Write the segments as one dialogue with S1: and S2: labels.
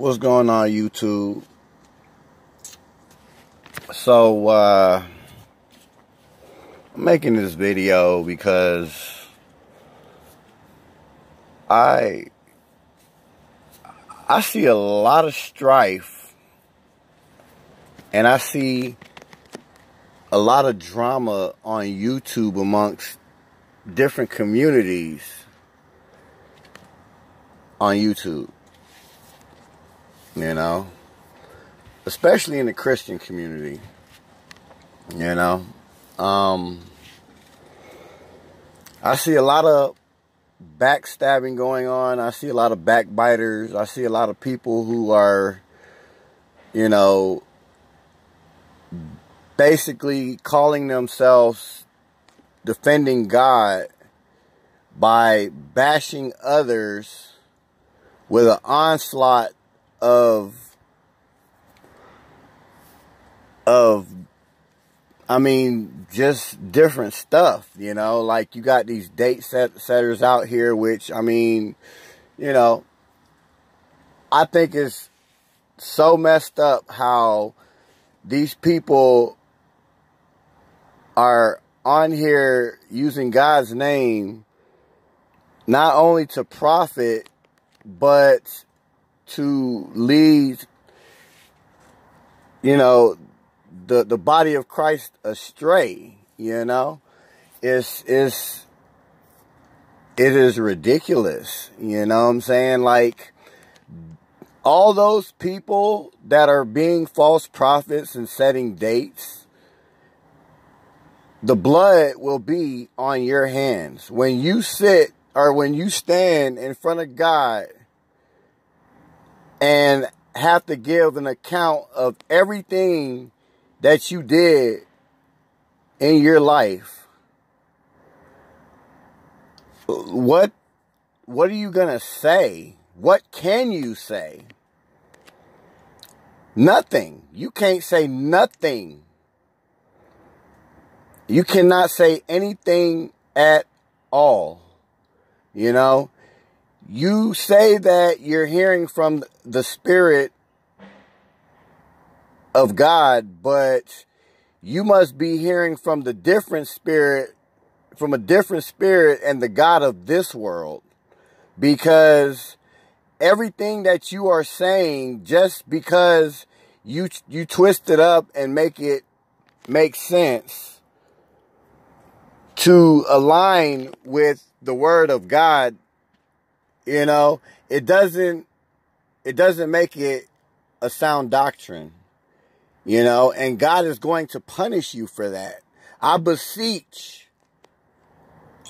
S1: What's going on, YouTube? So, uh, I'm making this video because I I see a lot of strife and I see a lot of drama on YouTube amongst different communities on YouTube you know, especially in the Christian community, you know. Um, I see a lot of backstabbing going on. I see a lot of backbiters. I see a lot of people who are, you know, basically calling themselves defending God by bashing others with an onslaught of of I mean just different stuff, you know, like you got these date set setters out here which I mean, you know, I think it's so messed up how these people are on here using God's name not only to profit but to lead, you know, the, the body of Christ astray, you know, it's, it's, it is ridiculous. You know what I'm saying? Like, all those people that are being false prophets and setting dates, the blood will be on your hands. When you sit or when you stand in front of God and have to give an account of everything that you did in your life. What what are you going to say? What can you say? Nothing. You can't say nothing. You cannot say anything at all. You know, you say that you're hearing from the Spirit of God, but you must be hearing from the different spirit, from a different spirit and the God of this world. Because everything that you are saying, just because you, you twist it up and make it make sense to align with the word of God you know, it doesn't it doesn't make it a sound doctrine. You know, and God is going to punish you for that. I beseech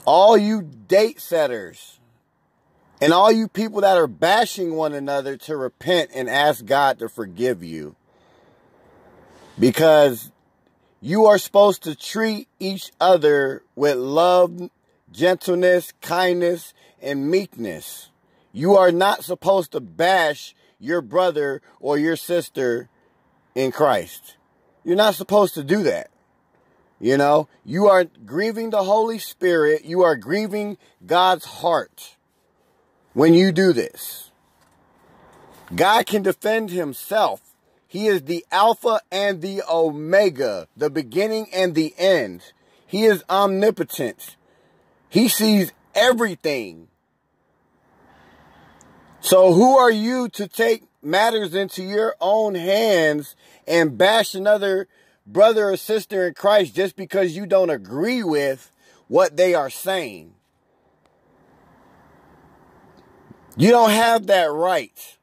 S1: all you date setters and all you people that are bashing one another to repent and ask God to forgive you. Because you are supposed to treat each other with love, gentleness, kindness, and meekness. You are not supposed to bash your brother or your sister in Christ. You're not supposed to do that. You know, you are grieving the Holy Spirit. You are grieving God's heart when you do this. God can defend himself. He is the Alpha and the Omega, the beginning and the end. He is omnipotent. He sees everything. So who are you to take matters into your own hands and bash another brother or sister in Christ just because you don't agree with what they are saying? You don't have that right.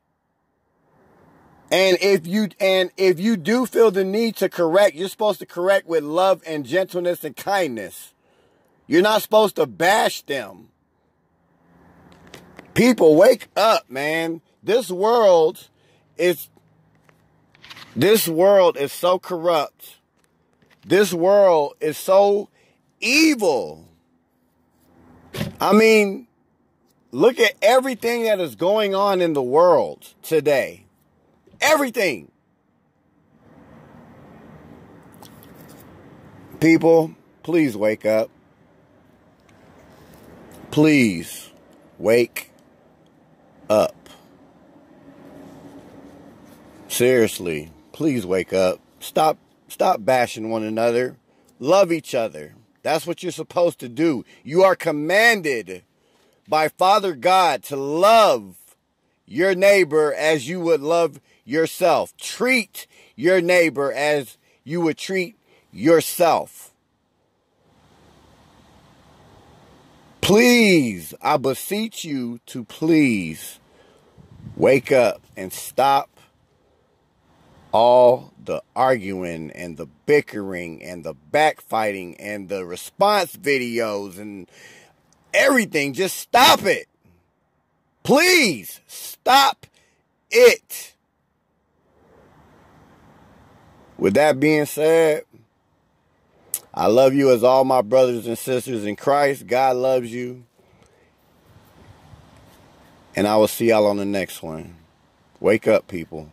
S1: And if you and if you do feel the need to correct, you're supposed to correct with love and gentleness and kindness. You're not supposed to bash them. People, wake up, man. This world is this world is so corrupt. This world is so evil. I mean, look at everything that is going on in the world today. Everything. People, please wake up. Please wake up. Seriously, please wake up. Stop stop bashing one another. Love each other. That's what you're supposed to do. You are commanded by Father God to love your neighbor as you would love yourself. Treat your neighbor as you would treat yourself. Please, I beseech you to please wake up and stop all the arguing and the bickering and the backfighting and the response videos and everything. Just stop it. Please stop it. With that being said, I love you as all my brothers and sisters in Christ. God loves you. And I will see y'all on the next one. Wake up, people.